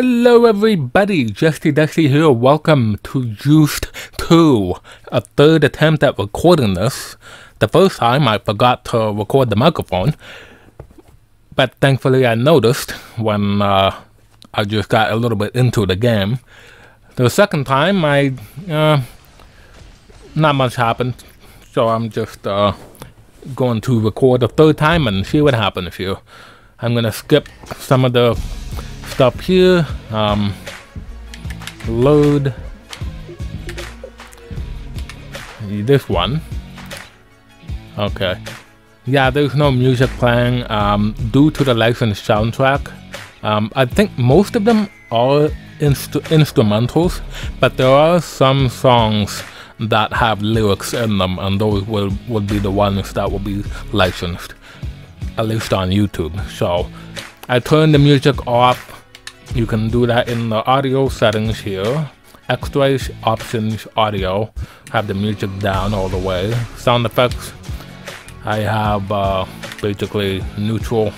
Hello everybody, Justy Dusty here, welcome to Juiced 2, a third attempt at recording this. The first time I forgot to record the microphone, but thankfully I noticed when uh, I just got a little bit into the game. The second time I, uh, not much happened, so I'm just uh, going to record a third time and see what happens here. I'm gonna skip some of the stuff here. Um, load this one. Okay. Yeah, there's no music playing um, due to the licensed soundtrack. Um, I think most of them are inst instrumentals, but there are some songs that have lyrics in them, and those will, will be the ones that will be licensed, at least on YouTube. So I turned the music off you can do that in the audio settings here. Extras, options, audio. Have the music down all the way. Sound effects. I have uh, basically neutral.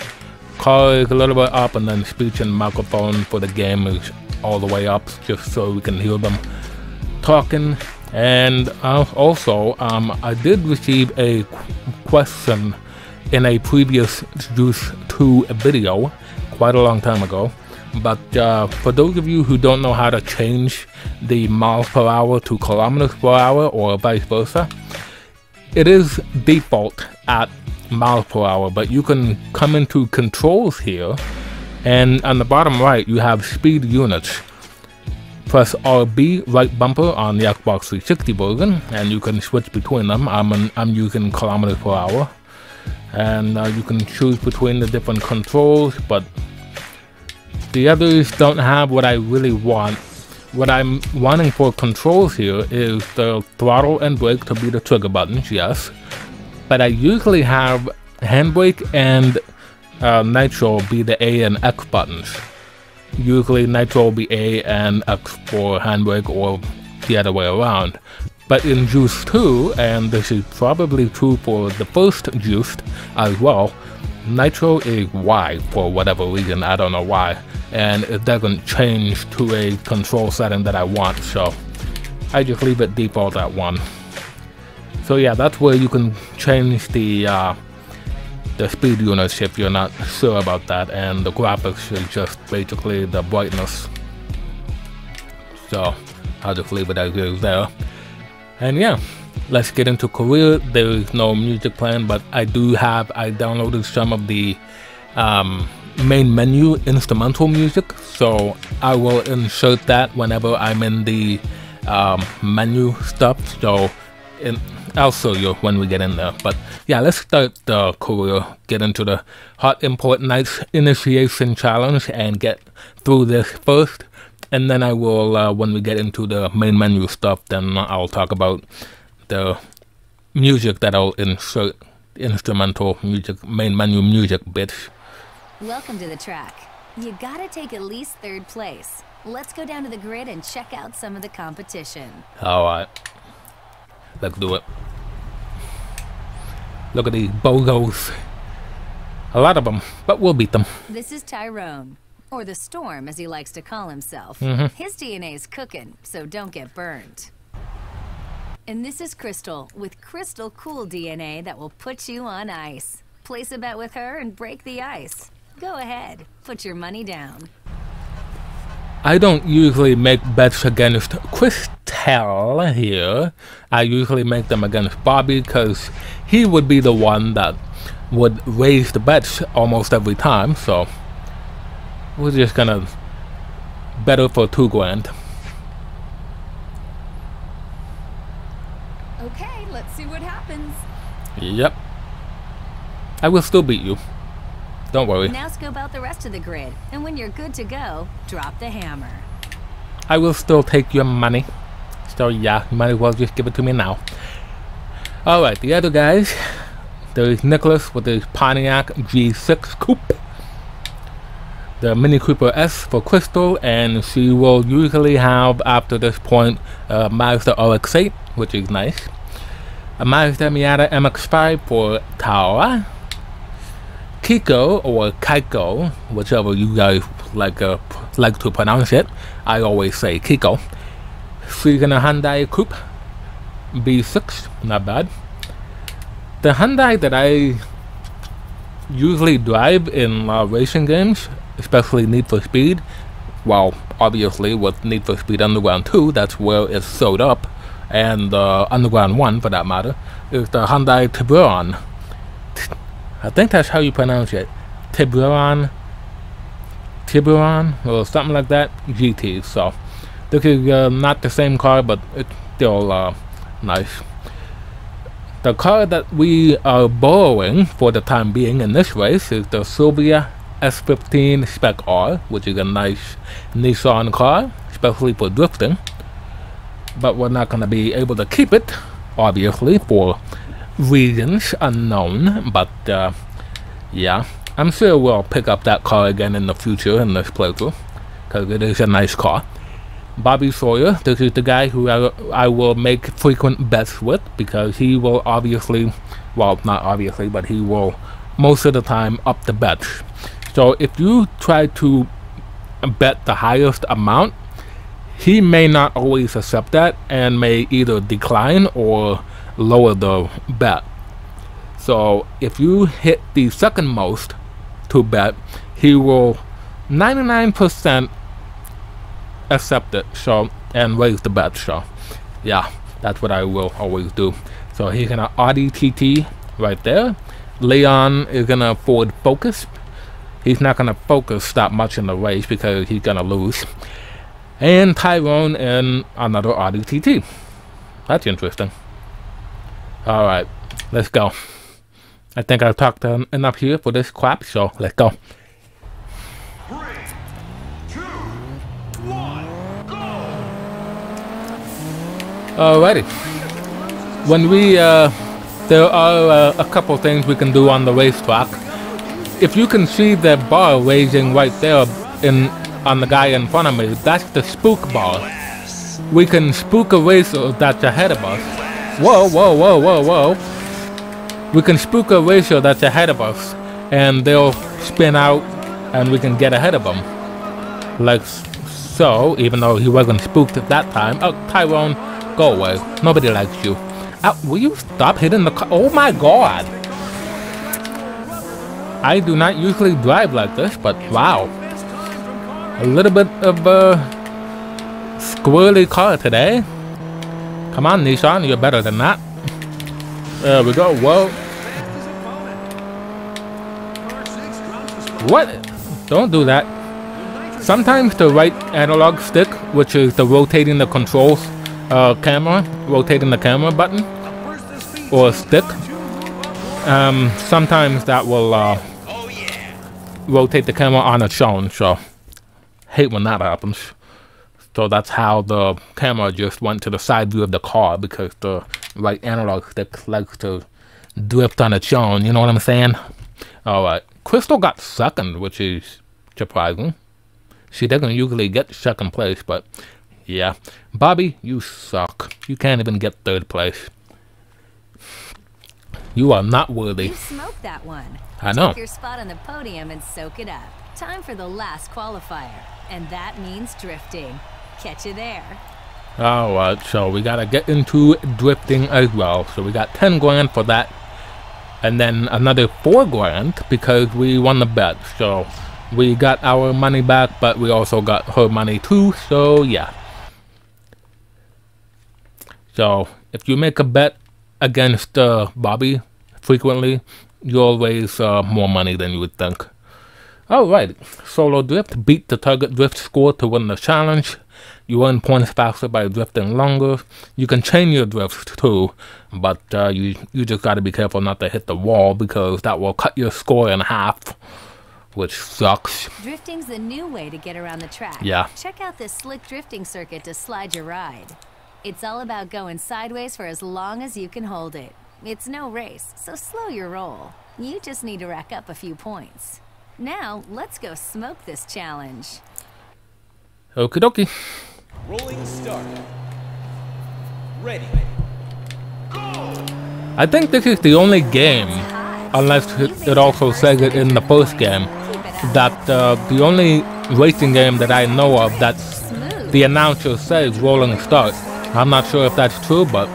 Car is a little bit up and then speech and microphone for the game is all the way up just so we can hear them talking. And uh, also, um, I did receive a question in a previous Juiced 2 video quite a long time ago but uh, for those of you who don't know how to change the miles per hour to kilometers per hour or vice versa, it is default at miles per hour, but you can come into controls here and on the bottom right you have speed units. Press RB right bumper on the Xbox 360 version and you can switch between them. I'm, an, I'm using kilometers per hour and uh, you can choose between the different controls but the others don't have what I really want. What I'm wanting for controls here is the throttle and brake to be the trigger buttons, yes. But I usually have handbrake and uh, nitro be the A and X buttons. Usually nitro will be A and X for handbrake or the other way around. But in Juiced 2, and this is probably true for the first Juiced as well, Nitro is Y for whatever reason, I don't know why and it doesn't change to a control setting that I want so I just leave it default at 1 so yeah that's where you can change the uh, the speed units if you're not sure about that and the graphics is just basically the brightness. So I'll just leave it as is there. And yeah let's get into career. There is no music playing but I do have I downloaded some of the um, main menu instrumental music. So I will insert that whenever I'm in the um, menu stuff. So in, I'll show you when we get in there. But yeah let's start the career get into the hot import nights initiation challenge and get through this first. And then I will uh, when we get into the main menu stuff then I'll talk about the music that I'll insert instrumental music main menu music bits Welcome to the track. You gotta take at least third place. Let's go down to the grid and check out some of the competition. Alright. Let's do it. Look at these bogos. A lot of them, but we'll beat them. This is Tyrone. Or the Storm, as he likes to call himself. Mm -hmm. His DNA is cooking, so don't get burned. And this is Crystal, with Crystal Cool DNA that will put you on ice. Place a bet with her and break the ice. Go ahead. Put your money down. I don't usually make bets against Crystal here. I usually make them against Bobby because he would be the one that would raise the bets almost every time. So we're just gonna bet her for two grand. Okay, let's see what happens. Yep. I will still beat you. Don't worry. Now scope out the rest of the grid, and when you're good to go, drop the hammer. I will still take your money. So yeah, you might as well just give it to me now. Alright, the other guys. There is Nicholas with his Pontiac G6 Coupe. The Mini Cooper S for Crystal, and she will usually have, after this point, a Mazda RX-8, which is nice. Mazda Miata MX-5 for Tara Kiko or Kaiko, whichever you guys like uh, like to pronounce it. I always say Kiko. Freaking a Hyundai Coupe V6, not bad. The Hyundai that I usually drive in uh, racing games, especially Need for Speed, well, obviously with Need for Speed Underground 2, that's where it's sewed up, and uh, Underground 1 for that matter, is the Hyundai Tiburon. I think that's how you pronounce it. Tiburon, Tiburon, or something like that, GT. So, this is uh, not the same car, but it's still uh, nice. The car that we are borrowing for the time being in this race is the Silvia S15 Spec R, which is a nice Nissan car, especially for drifting. But we're not going to be able to keep it, obviously, for reasons unknown. But uh, yeah, I'm sure we'll pick up that car again in the future in this playthrough, because it is a nice car. Bobby Sawyer, this is the guy who I, I will make frequent bets with, because he will obviously, well, not obviously, but he will most of the time up the bets. So if you try to bet the highest amount, he may not always accept that and may either decline or lower the bet. So if you hit the second most to bet, he will 99% accept it. So and raise the bet. So yeah, that's what I will always do. So he's gonna Audi TT right there. Leon is gonna Ford Focus he's not going to focus that much in the race because he's going to lose. And Tyrone in another Audi TT. That's interesting. Alright, let's go. I think I've talked enough here for this crap, so let's go! Alrighty. When we, uh, there are uh, a couple things we can do on the racetrack if you can see the bar raising right there in on the guy in front of me, that's the spook ball. We can spook a racer that's ahead of us. Whoa, whoa, whoa, whoa, whoa. We can spook a racer that's ahead of us, and they'll spin out, and we can get ahead of them. Like so, even though he wasn't spooked at that time. Oh, Tyrone, go away. Nobody likes you. Uh, will you stop hitting the car? Oh my god. I do not usually drive like this, but wow. A little bit of a squirrely car today. Come on, Nissan, you're better than that. There we go, whoa. What? Don't do that. Sometimes the right analog stick, which is the rotating the controls uh, camera, rotating the camera button, or stick, um, sometimes that will uh, rotate the camera on its own, so hate when that happens. So that's how the camera just went to the side view of the car because the right analog stick likes to drift on its own, you know what I'm saying? Alright, Crystal got second, which is surprising. She doesn't usually get second place, but yeah. Bobby, you suck. You can't even get third place. You are not worthy. You smoked that one. I know. Take your spot on the podium and soak it up. Time for the last qualifier, and that means drifting. Catch you there. Alright, so we gotta get into drifting as well. So we got 10 grand for that. And then another 4 grand because we won the bet. So we got our money back, but we also got her money too. So yeah. So if you make a bet against uh, Bobby frequently, you always uh, more money than you would think. Alright, solo drift, beat the target drift score to win the challenge. You earn points faster by drifting longer. You can chain your drifts too, but uh, you, you just gotta be careful not to hit the wall because that will cut your score in half, which sucks. Drifting's the new way to get around the track. Yeah. Check out this slick drifting circuit to slide your ride. It's all about going sideways for as long as you can hold it. It's no race, so slow your roll. You just need to rack up a few points. Now, let's go smoke this challenge. Okie dokie. Rolling start. Ready. Go! I think this is the only game, unless it also says it in the first game, that uh, the only racing game that I know of that the announcer says rolling start. I'm not sure if that's true, but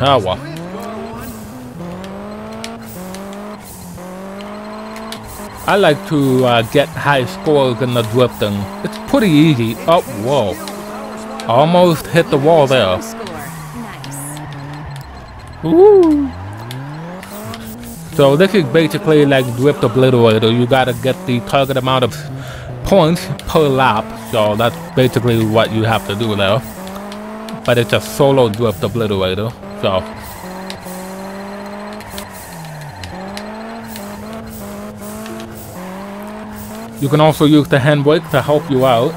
oh well. I like to uh, get high scores in the drifting. It's pretty easy. Oh, whoa. Almost hit the wall there. Woo. So this is basically like Drift Obliterator. You gotta get the target amount of points per lap. So that's basically what you have to do there. But it's a solo Drift Obliterator. So you can also use the handbrake to help you out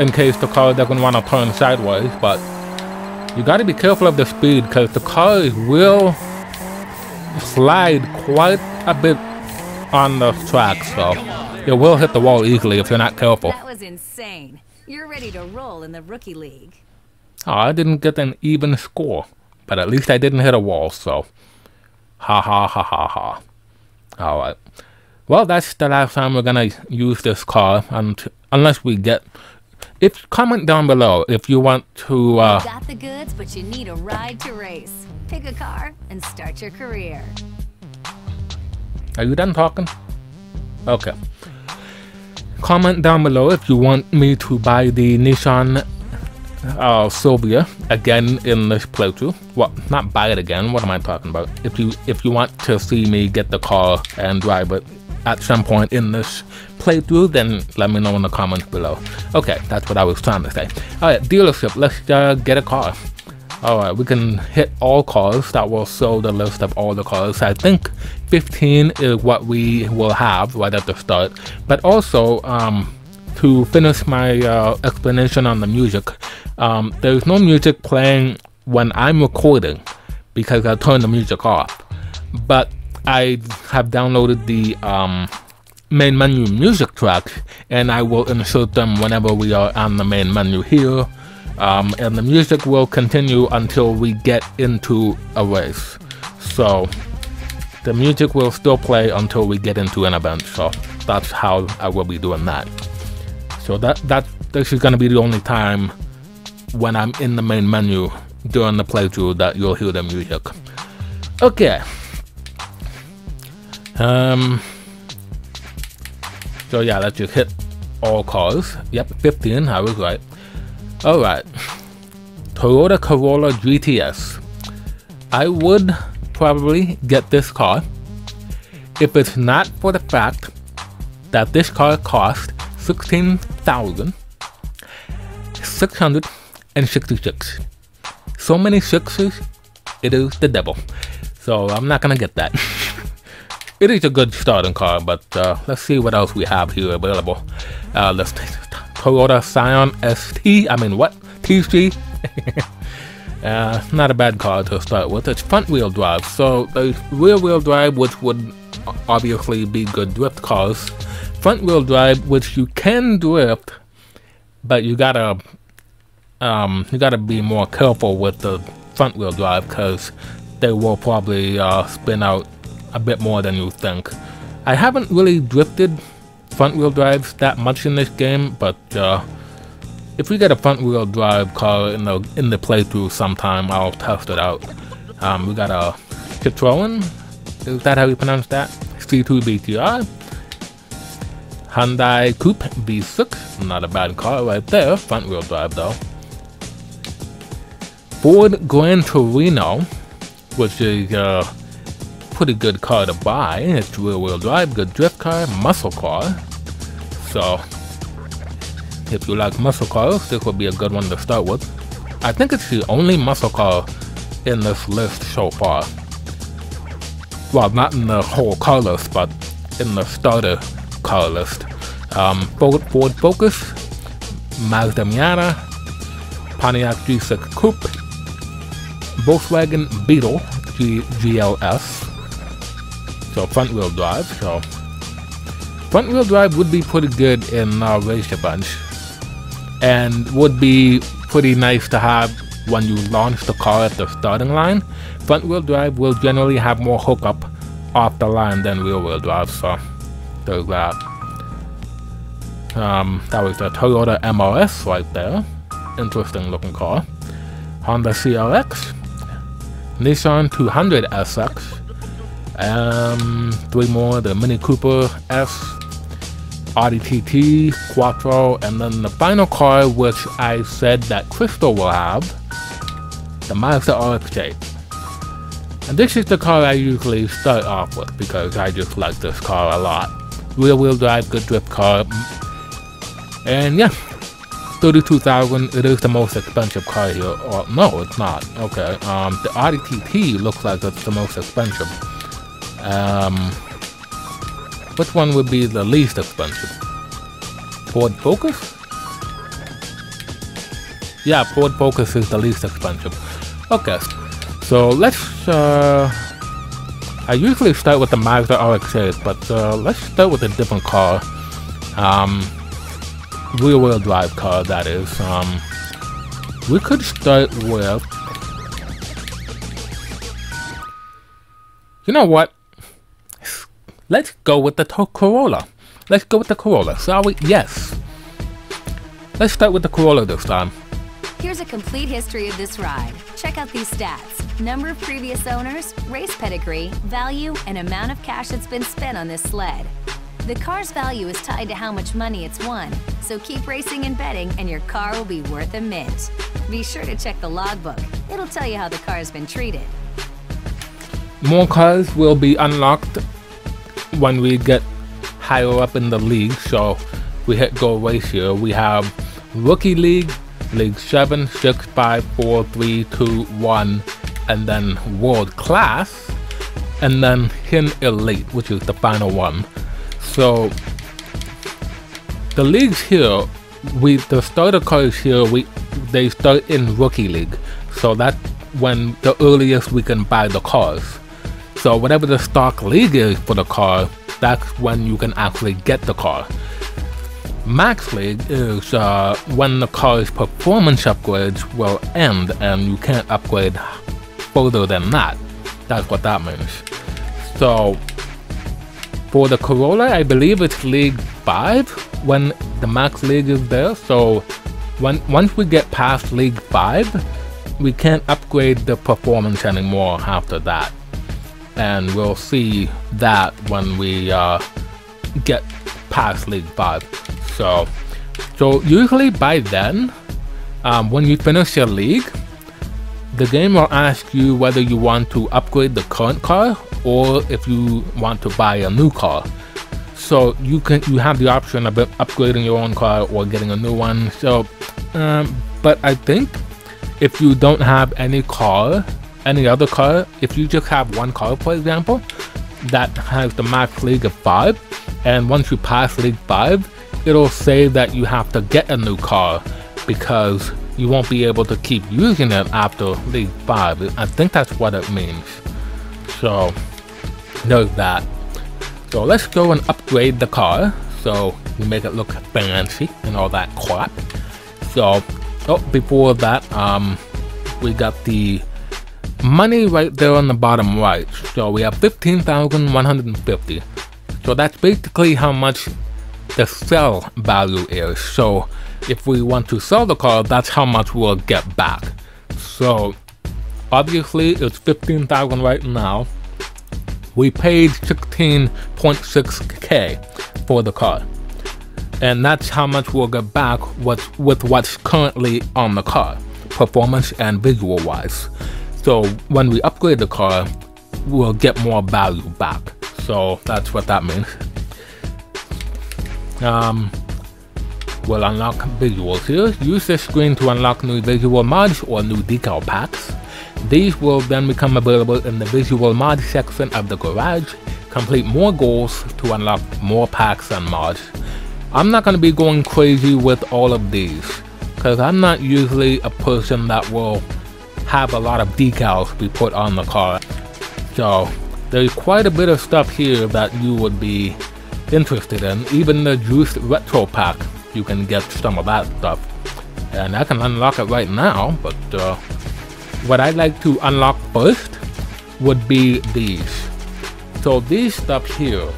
in case the car doesn't want to turn sideways. But you got to be careful of the speed because the car will slide quite a bit on the track, so it will hit the wall easily if you're not careful. That was insane. You're ready to roll in the rookie league. Oh, I didn't get an even score, but at least I didn't hit a wall, so ha ha ha ha ha. Alright. Well, that's the last time we're gonna use this car, and unless we get. If comment down below if you want to uh, Got the goods, but you need a ride to race. Pick a car and start your career. Are you done talking? Okay. Comment down below if you want me to buy the Nissan uh, Silvia again in this playthrough. Well, not buy it again. What am I talking about? If you if you want to see me get the car and drive it at some point in this playthrough, then let me know in the comments below. Okay, that's what I was trying to say. All right, dealership. Let's uh, get a car. Alright, we can hit all cars. That will show the list of all the cars. I think 15 is what we will have right at the start. But also, um, to finish my uh, explanation on the music, um, there's no music playing when I'm recording because I turn the music off. But I have downloaded the um, main menu music tracks and I will insert them whenever we are on the main menu here um, and the music will continue until we get into a race. So the music will still play until we get into an event. So that's how I will be doing that. So that that this is gonna be the only time when I'm in the main menu during the playthrough that you'll hear the music. Okay. Um. So yeah, let's just hit all cars. Yep, 15. I was right. Alright. Toyota Corolla GTS. I would probably get this car if it's not for the fact that this car cost 16,666. So many sixes, it is the devil. So I'm not gonna get that. it is a good starting car, but uh, let's see what else we have here available. Uh, let's take Toyota Scion ST. I mean, what? TC? uh, not a bad car to start with. It's front wheel drive, so the rear wheel drive, which would obviously be good drift cars, front wheel drive, which you can drift, but you gotta um, you gotta be more careful with the front wheel drive because they will probably uh, spin out a bit more than you think. I haven't really drifted front wheel drives that much in this game, but uh, if we get a front wheel drive car in the in the playthrough sometime, I'll test it out. Um, we got a Citroen, is that how you pronounce that? C2 VTR. Hyundai Coupe V6, not a bad car right there, front wheel drive though. Ford Gran Torino, which is a pretty good car to buy. It's rear wheel drive, good drift car, muscle car. So, if you like muscle cars, this would be a good one to start with. I think it's the only muscle car in this list so far. Well, not in the whole car list, but in the starter car list. Um, Ford, Ford Focus, Mazda Miata, Pontiac G6 Coupe, Volkswagen Beetle G GLS. So front wheel drive. So front wheel drive would be pretty good in uh, Race a Bunch, and would be pretty nice to have when you launch the car at the starting line. Front wheel drive will generally have more hookup off the line than rear wheel drive. So there's that. Um, that was the Toyota MRS right there. Interesting looking car. Honda CRX. Nissan 200 SX. Um, three more, the Mini Cooper S, Audi TT, Quattro, and then the final car which I said that Crystal will have, the Mazda RX-8. And this is the car I usually start off with because I just like this car a lot. Rear wheel drive, good drift car. And yeah, 32,000, it is the most expensive car here. Or, no, it's not. Okay, um, the Audi TT looks like it's the most expensive. Um, which one would be the least expensive? Ford Focus? Yeah, Ford Focus is the least expensive. Okay, so let's, uh, I usually start with the Mazda RX-8, but uh, let's start with a different car. Um, rear-wheel drive car, that is. Um, we could start with... You know what? Let's go with the Corolla. Let's go with the Corolla, shall we? Yes. Let's start with the Corolla this time. Here's a complete history of this ride. Check out these stats. Number of previous owners, race pedigree, value, and amount of cash that's been spent on this sled. The car's value is tied to how much money it's won, so keep racing and betting and your car will be worth a mint. Be sure to check the logbook. It'll tell you how the car's been treated. More cars will be unlocked when we get higher up in the league, so we hit go race here. We have Rookie League, League 7, 6, 5, 4, 3, 2, 1, and then World Class, and then Hin Elite, which is the final one. So the leagues here, we the starter cards here, we they start in Rookie League, so that's when the earliest we can buy the cars. So whatever the stock league is for the car, that's when you can actually get the car. Max League is uh, when the car's performance upgrades will end and you can't upgrade further than that. That's what that means. So for the Corolla, I believe it's League 5 when the Max League is there. So when once we get past League 5, we can't upgrade the performance anymore after that and we'll see that when we uh, get past League 5. So, so usually by then, um, when you finish your league, the game will ask you whether you want to upgrade the current car or if you want to buy a new car. So you can you have the option of upgrading your own car or getting a new one. So, um, but I think if you don't have any car any other car, if you just have one car, for example, that has the max league of 5, and once you pass league 5, it'll say that you have to get a new car because you won't be able to keep using it after league 5. I think that's what it means. So, know that. So let's go and upgrade the car so we make it look fancy and all that crap. So, oh, before that, um, we got the money right there on the bottom right. So we have 15,150. So that's basically how much the sell value is. So if we want to sell the car, that's how much we'll get back. So obviously it's 15,000 right now. We paid 16.6k for the car. And that's how much we'll get back with, with what's currently on the car, performance and visual wise. So when we upgrade the car, we'll get more value back. So that's what that means. Um, we'll unlock visuals here. Use this screen to unlock new visual mods or new decal packs. These will then become available in the visual mod section of the garage. Complete more goals to unlock more packs and mods. I'm not going to be going crazy with all of these because I'm not usually a person that will have a lot of decals be put on the car. So there's quite a bit of stuff here that you would be interested in. Even the Juiced Retro Pack, you can get some of that stuff. And I can unlock it right now, but uh, what I'd like to unlock first would be these. So these stuff here,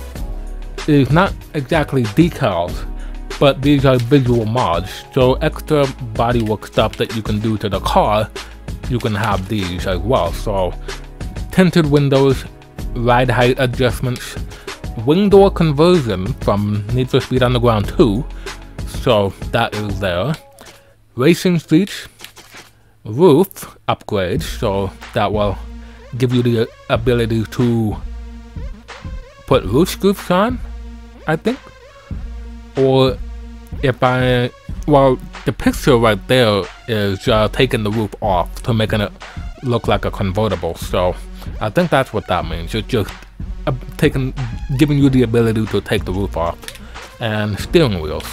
is not exactly decals, but these are visual mods. So extra bodywork stuff that you can do to the car, you can have these as well. So tinted windows, ride height adjustments, wing door conversion from Need for Speed Underground 2. So that is there. Racing streets, roof upgrades, so that will give you the ability to put roof scoops on, I think. Or if I, well, the picture right there is uh, taking the roof off to making it look like a convertible. So I think that's what that means. It's just uh, taking, giving you the ability to take the roof off and steering wheels.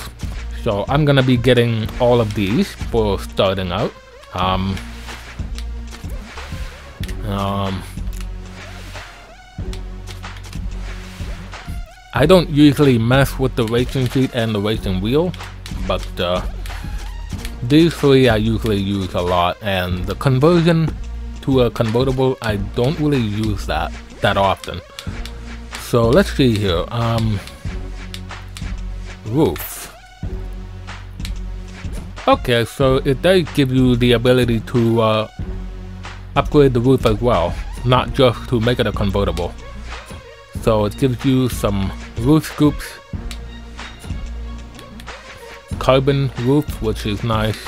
So I'm gonna be getting all of these for starting out. Um, um, I don't usually mess with the racing seat and the racing wheel, but uh, these three I usually use a lot, and the conversion to a convertible, I don't really use that that often. So let's see here. Um, roof. Okay, so it does give you the ability to uh, upgrade the roof as well, not just to make it a convertible. So it gives you some roof scoops, carbon roof, which is nice.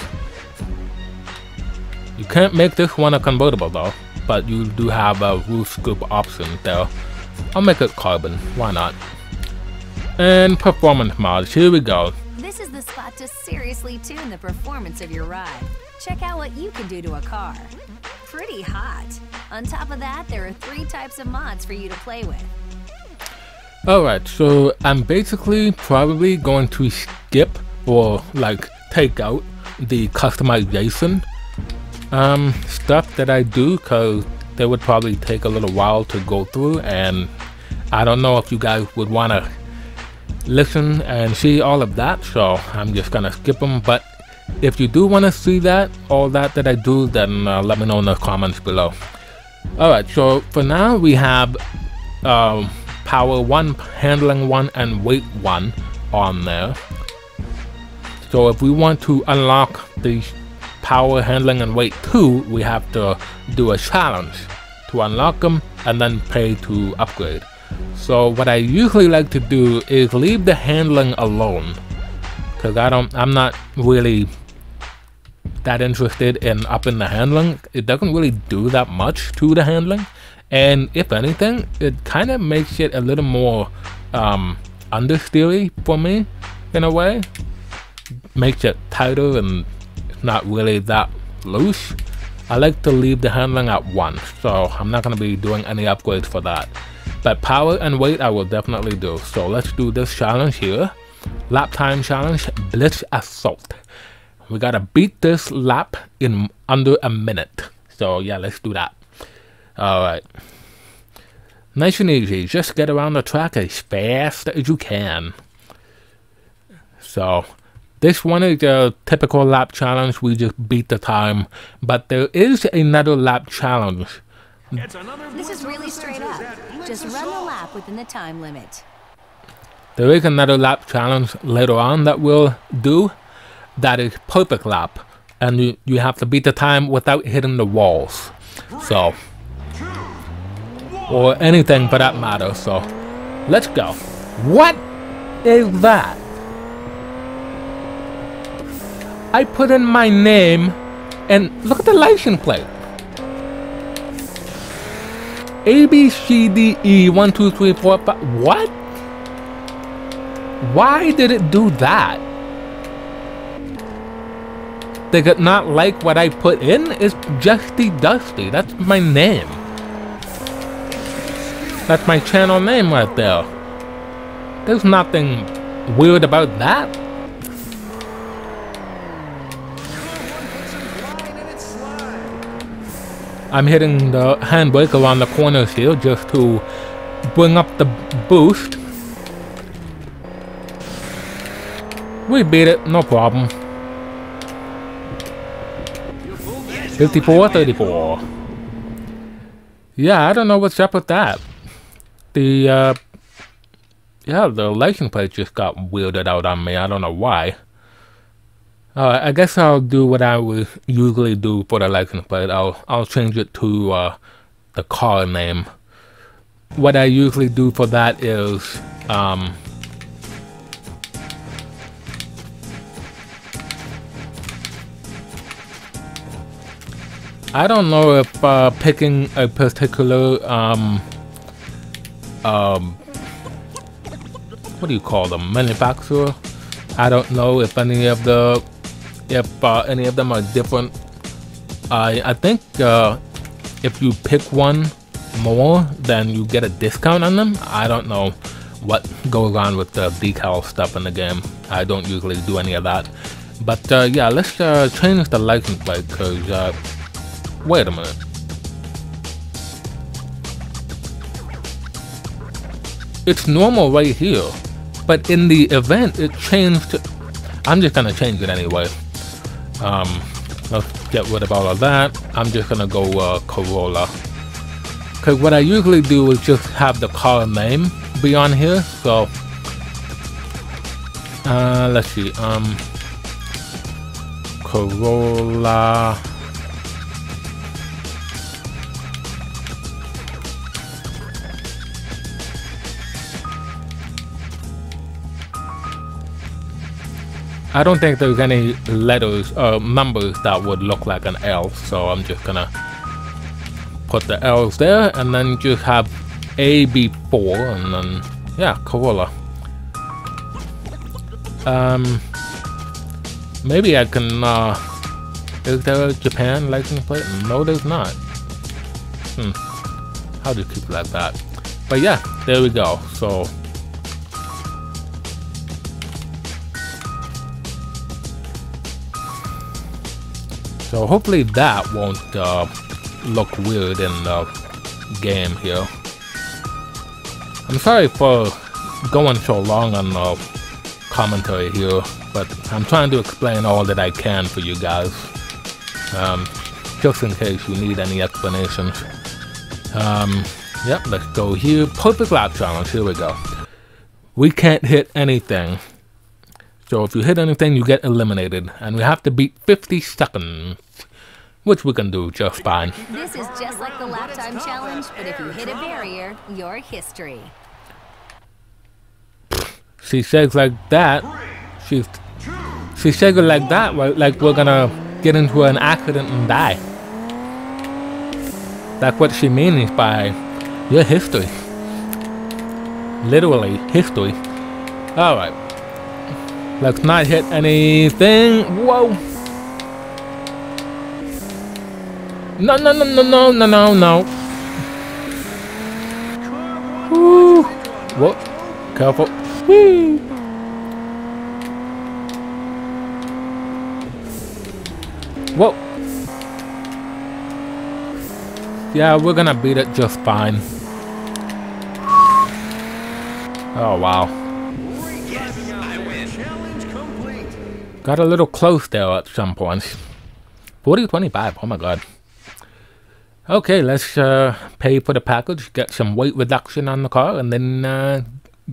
You can't make this one a convertible though, but you do have a roof scoop option there. I'll make it carbon, why not? And performance mods, here we go. This is the spot to seriously tune the performance of your ride. Check out what you can do to a car. Pretty hot. On top of that, there are three types of mods for you to play with. Alright, so I'm basically probably going to skip or like take out the customization um, stuff that I do because they would probably take a little while to go through and I don't know if you guys would want to listen and see all of that so I'm just gonna skip them but if you do want to see that all that that I do then uh, let me know in the comments below alright so for now we have um, power 1, handling 1, and weight 1 on there. So if we want to unlock the power, handling, and weight 2, we have to do a challenge to unlock them and then pay to upgrade. So what I usually like to do is leave the handling alone because I don't, I'm not really that interested in upping the handling. It doesn't really do that much to the handling. And if anything, it kind of makes it a little more um, understeery for me in a way. Makes it tighter and not really that loose. I like to leave the handling at 1, so I'm not going to be doing any upgrades for that. But power and weight I will definitely do. So let's do this challenge here. Lap time challenge, Blitz Assault. We gotta beat this lap in under a minute. So yeah, let's do that. Alright. Nice and easy. Just get around the track as fast as you can. So, this one is a typical lap challenge. We just beat the time. But there is another lap challenge. This is really straight up. Just run the lap within the time limit. There is another lap challenge later on that we'll do. That is perfect lap. And you, you have to beat the time without hitting the walls. So, or anything for that matter. So let's go. What is that? I put in my name and look at the license plate. A B C D E one two three four five. What? Why did it do that? They could not like what I put in? It's Justy Dusty. That's my name. That's my channel name right there. There's nothing weird about that. I'm hitting the handbrake around the corners here just to bring up the boost. We beat it, no problem. 54, 34. Yeah, I don't know what's up with that the uh, yeah, the license plate just got weirded out on me. I don't know why. Uh, I guess I'll do what I would usually do for the license plate. I'll I'll change it to uh, the car name. What I usually do for that is um, I don't know if uh, picking a particular um, um, what do you call them manufacturer. I don't know if any of the if uh, any of them are different. I I think uh, if you pick one more, then you get a discount on them. I don't know what goes on with the decal stuff in the game. I don't usually do any of that. But uh, yeah, let's uh, change the license plate because uh, Wait a minute. It's normal right here, but in the event it changed. I'm just gonna change it anyway. Um, let's get rid of all of that. I'm just gonna go uh, Corolla. Cause what I usually do is just have the car name be on here. So, uh, let's see. Um, Corolla. I don't think there's any letters or uh, numbers that would look like an L, so I'm just gonna put the L's there and then just have AB4 and then, yeah, Corolla. Um, maybe I can, uh, is there a Japan license plate? No, there's not. Hmm, how do you keep it like that? But yeah, there we go, so So hopefully that won't uh, look weird in the game here. I'm sorry for going so long on the commentary here, but I'm trying to explain all that I can for you guys. Um, just in case you need any explanations. Um, yep, let's go here. Perfect lap challenge, here we go. We can't hit anything so if you hit anything, you get eliminated, and we have to beat 50 seconds, which we can do just fine. This is just like the lap time challenge, but if you hit a barrier, you're history. She says like that. She she says it like that, like we're gonna get into an accident and die. That's what she means by your history. Literally history. All right. Let's not hit anything. Whoa. No, no, no, no, no, no, no, no. Woo. Whoa. Careful. Whee. Whoa. Yeah, we're gonna beat it just fine. Oh, wow. Got a little close there at some points. 40 25, oh my god. Okay, let's uh, pay for the package, get some weight reduction on the car, and then uh,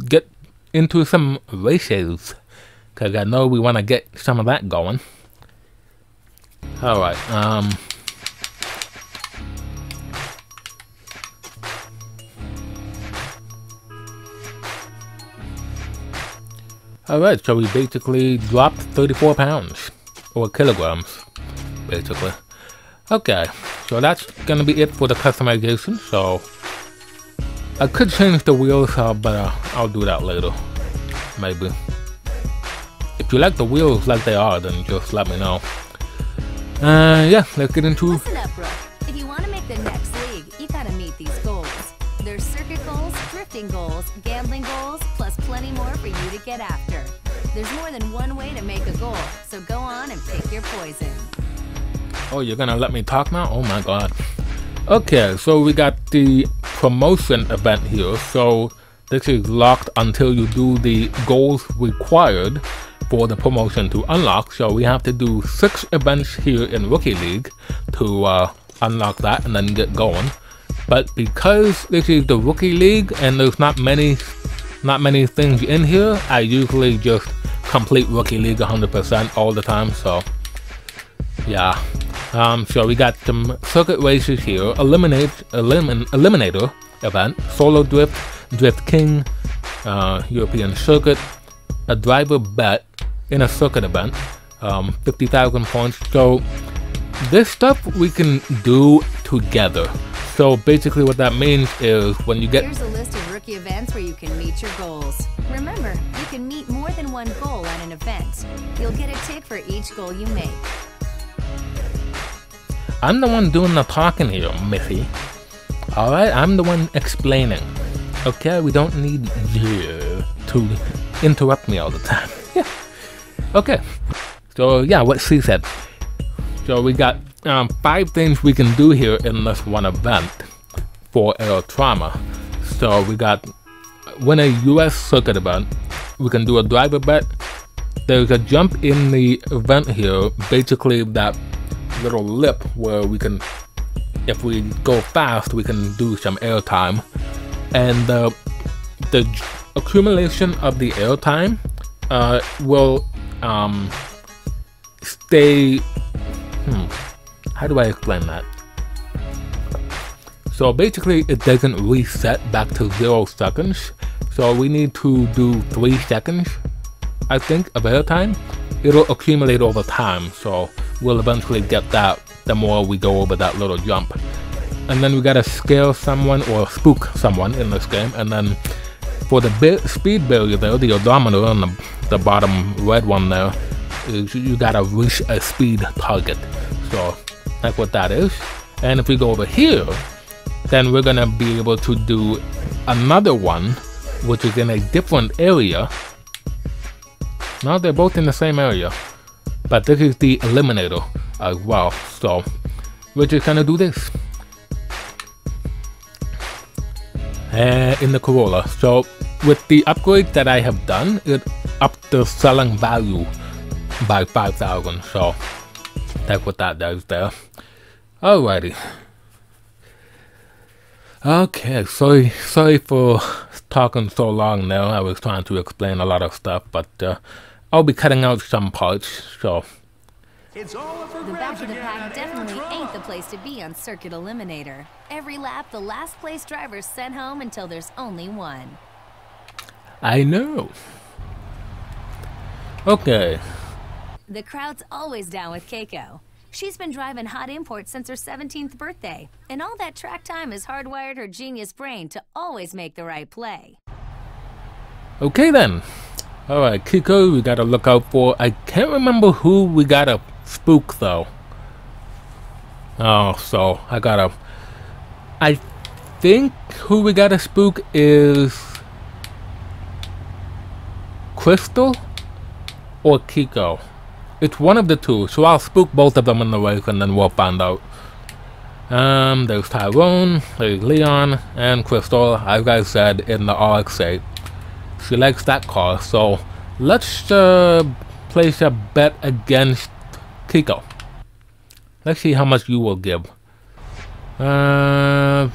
get into some races. Because I know we want to get some of that going. Alright, um... Alright, so we basically dropped 34 pounds. Or kilograms, basically. Okay, so that's gonna be it for the customization, so... I could change the wheels, uh, but uh, I'll do that later. Maybe. If you like the wheels like they are, then just let me know. Uh, yeah, let's get into... Listen up, Brooke. If you want to make the next league, you gotta meet these goals. There's circuit goals, drifting goals, gambling goals, plus plenty more for you to get after. There's more than one way to make a goal, so go on and pick your poison. Oh, you're gonna let me talk now? Oh my god. Okay, so we got the promotion event here. So this is locked until you do the goals required for the promotion to unlock. So we have to do six events here in Rookie League to uh, unlock that and then get going. But because this is the Rookie League and there's not many not many things in here. I usually just complete Rookie League 100% all the time, so yeah. Um, so we got some circuit races here, eliminate, elimin, eliminator event, solo drift, drift king, uh, European circuit, a driver bet in a circuit event, um, 50,000 points. So this stuff we can do together. So basically what that means is when you get... Here's a list of rookie events where you can meet your goals. Remember, you can meet more than one goal at an event. You'll get a tick for each goal you make. I'm the one doing the talking here, Missy. Alright, I'm the one explaining. Okay, we don't need you to interrupt me all the time. Yeah. Okay, so yeah, what she said. So we got um, five things we can do here in this one event for Air Trauma. So we got win a US circuit event. We can do a driver bet. There's a jump in the event here, basically that little lip where we can, if we go fast, we can do some airtime. And uh, the accumulation of the airtime uh, will um, stay. Hmm, how do I explain that? So basically, it doesn't reset back to zero seconds. So we need to do three seconds, I think, of airtime. It'll accumulate over time, so we'll eventually get that the more we go over that little jump. And then we gotta scare someone or spook someone in this game, and then for the speed barrier there, the odometer on the, the bottom red one there, you gotta reach a speed target. So that's what that is. And if we go over here, then we're gonna be able to do another one, which is in a different area. Now they're both in the same area, but this is the eliminator as well. So we're just gonna do this. Uh, in the Corolla. So with the upgrade that I have done, it upped the selling value by 5,000. So that's what that does there. Alrighty. Okay, sorry, sorry for talking so long now. I was trying to explain a lot of stuff, but uh, I'll be cutting out some parts, so. It's all the back of the pack definitely ain't the place to be on Circuit Eliminator. Every lap, the last place driver's sent home until there's only one. I know. Okay. The crowd's always down with Keiko. She's been driving hot imports since her 17th birthday, and all that track time has hardwired her genius brain to always make the right play. Okay then. Alright, Kiko, we gotta look out for. I can't remember who we gotta spook though. Oh, so I gotta. I think who we gotta spook is. Crystal or Kiko. It's one of the two, so I'll spook both of them in the race and then we'll find out. Um, there's Tyrone, there's Leon, and Crystal, as I said in the RX-8. She likes that car, so let's uh, place a bet against Kiko. Let's see how much you will give. Uh,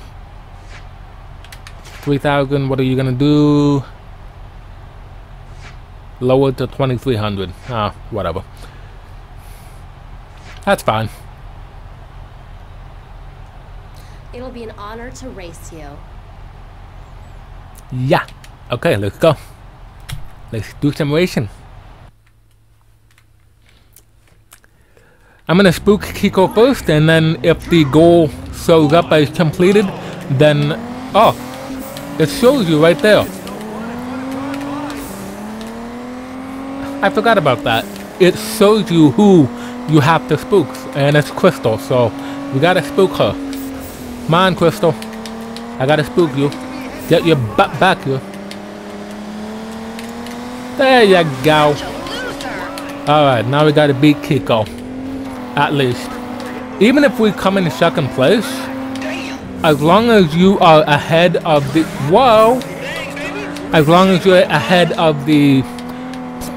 3,000, what are you gonna do? Lower to 2,300. Ah, whatever. That's fine. It'll be an honor to race you. Yeah. Okay, let's go. Let's do some racing. I'm gonna spook Kiko first, and then if the goal shows up as completed, then... Oh! It shows you right there. I forgot about that. It shows you who you have to spook, and it's Crystal, so we gotta spook her. On, Crystal. I gotta spook you. Get your butt back here. There you go. Alright, now we gotta beat Kiko. At least. Even if we come in second place, as long as you are ahead of the... Whoa! As long as you're ahead of the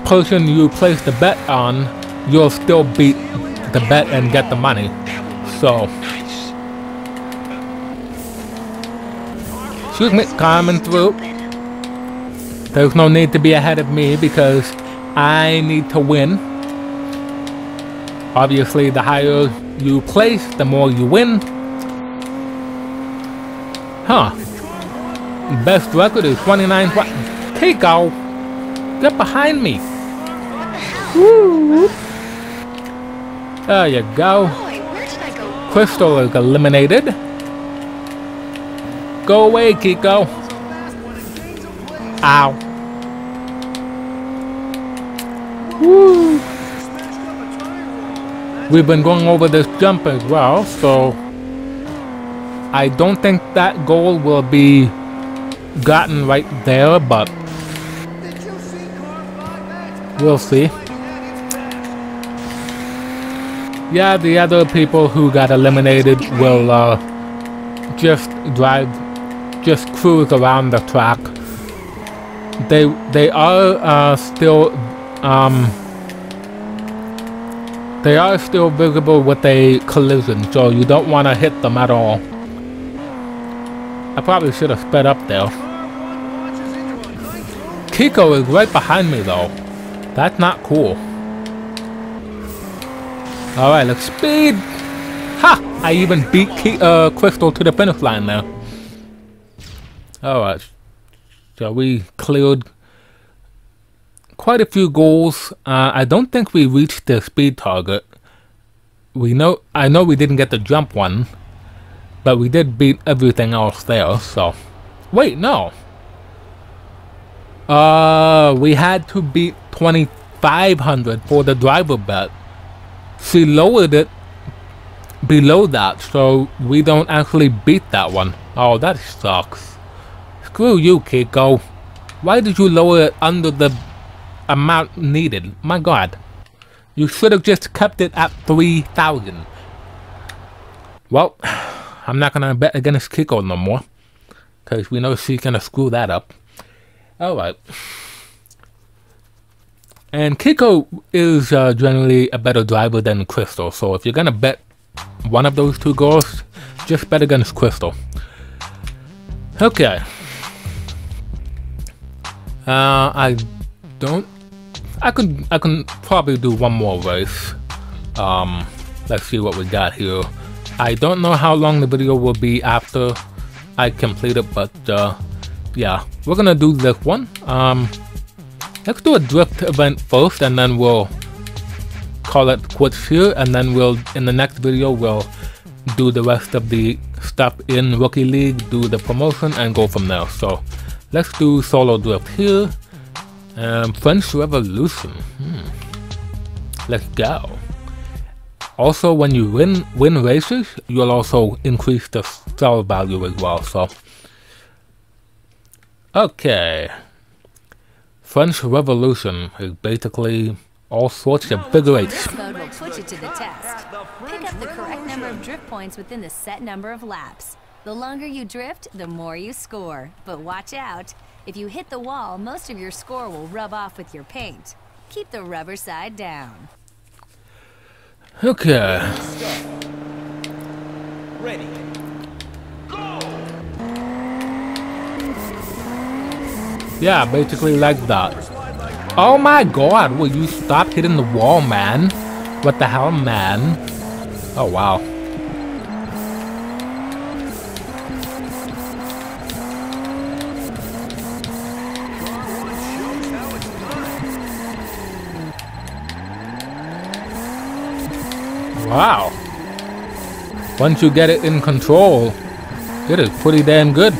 person you place the bet on, you'll still beat the bet and get the money. So, excuse me, coming through. There's no need to be ahead of me because I need to win. Obviously, the higher you place, the more you win. Huh. Best record is 29. What? Keiko! Get behind me! Woo! There you go. Crystal is eliminated. Go away, Kiko. Ow. Woo. We've been going over this jump as well, so I don't think that goal will be gotten right there, but we'll see. Yeah, the other people who got eliminated will uh, just drive, just cruise around the track. They they are uh, still um, they are still visible with a collision, so you don't want to hit them at all. I probably should have sped up there. Kiko is right behind me though. That's not cool. Alright, let's speed! Ha! I even beat Ki uh, Crystal to the finish line now. Alright. So we cleared quite a few goals. Uh, I don't think we reached the speed target. We know I know we didn't get the jump one, but we did beat everything else there, so wait, no. Uh we had to beat 2500 for the driver bet. She lowered it below that, so we don't actually beat that one. Oh, that sucks. Screw you, Kiko. Why did you lower it under the amount needed? My god. You should have just kept it at 3,000. Well, I'm not gonna bet against Kiko no more. Because we know she's gonna screw that up. Alright. And Kiko is uh, generally a better driver than Crystal, so if you're gonna bet one of those two girls, just bet against Crystal. Okay. Uh, I don't. I could. I can probably do one more race. Um, let's see what we got here. I don't know how long the video will be after I complete it, but uh, yeah, we're gonna do this one. Um, let's do a drift event first, and then we'll call it quits here, and then we'll in the next video we'll do the rest of the stuff in Rookie League, do the promotion, and go from there. So let's do solo drift here. Um, French Revolution. Hmm. Let's go. Also, when you win win races, you'll also increase the star value as well. So, okay. French Revolution is basically all sorts of figure eights. This mode will put you to the test. Pick up the correct number of drift points within the set number of laps. The longer you drift, the more you score. But watch out. If you hit the wall, most of your score will rub off with your paint. Keep the rubber side down. Okay. Ready. Yeah, basically like that. Oh my god, will you stop hitting the wall, man? What the hell, man? Oh wow. Wow. Once you get it in control, it is pretty damn good.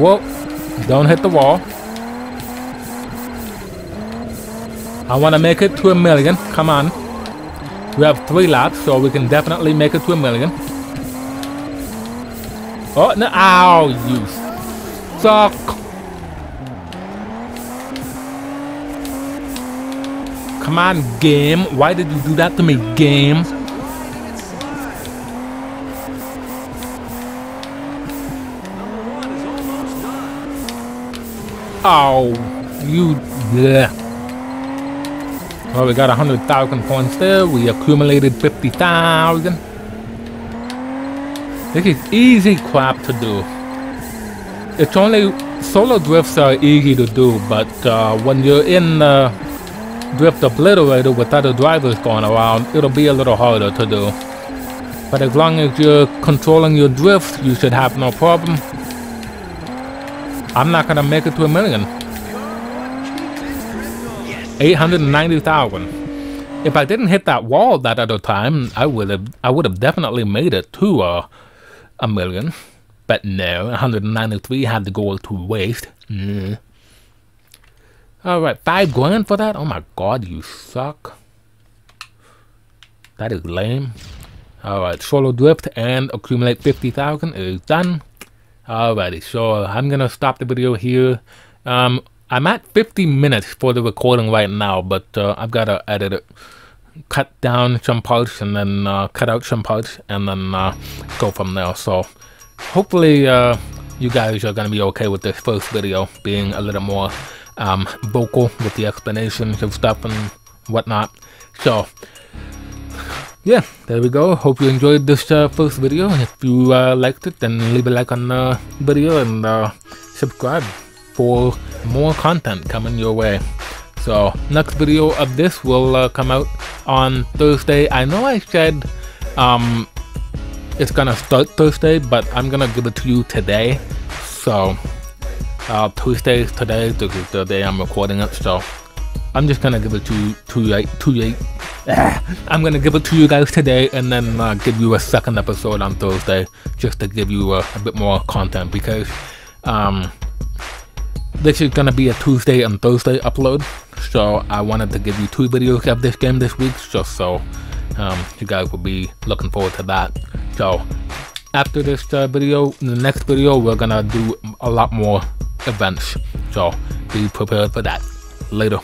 Whoa. Don't hit the wall. I want to make it to a million. Come on. We have three laps, so we can definitely make it to a million. Oh, no. Ow, you suck. Come on, game. Why did you do that to me, game? Oh, you. Bleh. Well, we got 100,000 points there. We accumulated 50,000. This is easy crap to do. It's only solo drifts are easy to do, but uh, when you're in uh, drift obliterator with other drivers going around, it'll be a little harder to do. But as long as you're controlling your drift, you should have no problem. I'm not gonna make it to a million. 890,000. If I didn't hit that wall that other time, I would have I would have definitely made it to uh, a million. But no, 193 had to go to waste. Mm. Alright, 5 grand for that? Oh my god, you suck. That is lame. Alright, solo drift and accumulate 50,000 is done. Alrighty, so I'm gonna stop the video here. Um, I'm at 50 minutes for the recording right now, but uh, I've got to edit it. Cut down some parts and then uh, cut out some parts and then uh, go from there. So hopefully uh, you guys are to be okay with this first video being a little more um, vocal with the explanations of stuff and whatnot. So yeah, there we go. Hope you enjoyed this uh, first video. If you uh, liked it, then leave a like on the video and uh, subscribe for more content coming your way. So next video of this will uh, come out on Thursday. I know I said um, it's gonna start Thursday, but I'm gonna give it to you today. So uh, Tuesday is today. This is the day I'm recording it. So I'm just gonna give it to you to late, too late. I'm gonna give it to you guys today, and then uh, give you a second episode on Thursday, just to give you a, a bit more content because um, this is gonna be a Tuesday and Thursday upload, so I wanted to give you two videos of this game this week, just so um, you guys will be looking forward to that. So after this uh, video, the next video, we're gonna do a lot more events, so be prepared for that. Later.